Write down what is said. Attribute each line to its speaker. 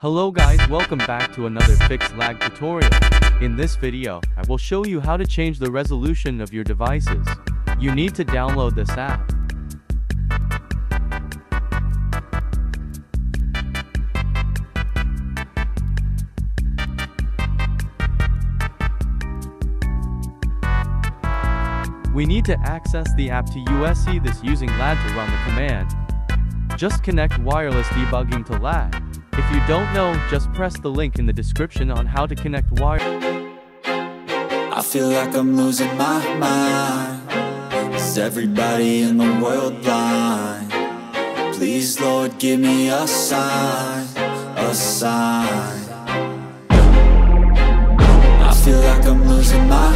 Speaker 1: Hello guys welcome back to another fix lag tutorial. In this video, I will show you how to change the resolution of your devices. You need to download this app. We need to access the app to USC this using LADB to run the command. Just connect wireless debugging to LADB. If you don't know, just press the link in the description on how to connect wire.
Speaker 2: I feel like I'm losing my mind Is everybody in the world blind? Please, Lord, give me a sign A sign I feel like I'm losing my